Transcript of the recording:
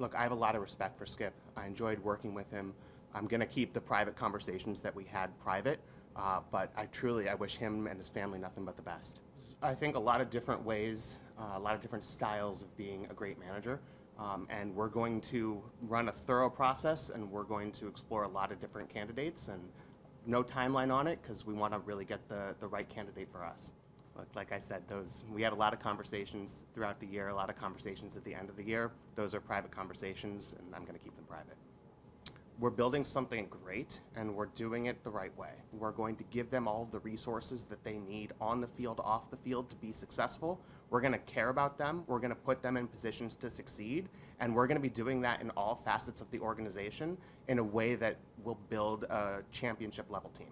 look, I have a lot of respect for Skip. I enjoyed working with him. I'm going to keep the private conversations that we had private, uh, but I truly, I wish him and his family nothing but the best. I think a lot of different ways, uh, a lot of different styles of being a great manager. Um, and we're going to run a thorough process and we're going to explore a lot of different candidates and no timeline on it because we want to really get the, the right candidate for us. Like, I said, those we had a lot of conversations throughout the year, a lot of conversations at the end of the year. Those are private conversations, and I'm going to keep them private. We're building something great, and we're doing it the right way. We're going to give them all the resources that they need on the field, off the field to be successful. We're going to care about them. We're going to put them in positions to succeed, and we're going to be doing that in all facets of the organization in a way that will build a championship level team.